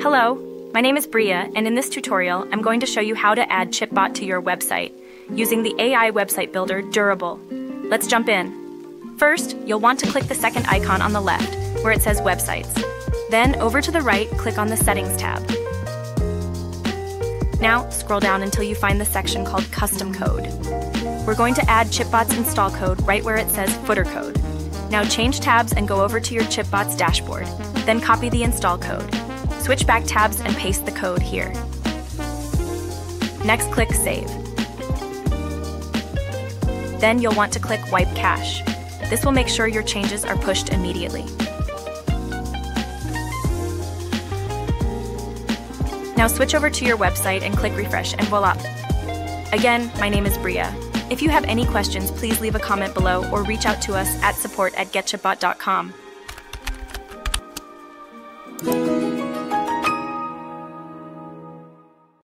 Hello, my name is Bria, and in this tutorial, I'm going to show you how to add ChipBot to your website using the AI website builder Durable. Let's jump in. First, you'll want to click the second icon on the left, where it says Websites. Then, over to the right, click on the Settings tab. Now, scroll down until you find the section called Custom Code. We're going to add ChipBot's install code right where it says Footer Code. Now change tabs and go over to your ChipBot's dashboard. Then copy the install code. Switch back tabs and paste the code here. Next, click Save. Then you'll want to click Wipe Cache. This will make sure your changes are pushed immediately. Now switch over to your website and click refresh and voila. Again, my name is Bria. If you have any questions, please leave a comment below or reach out to us at support at getchipbot.com.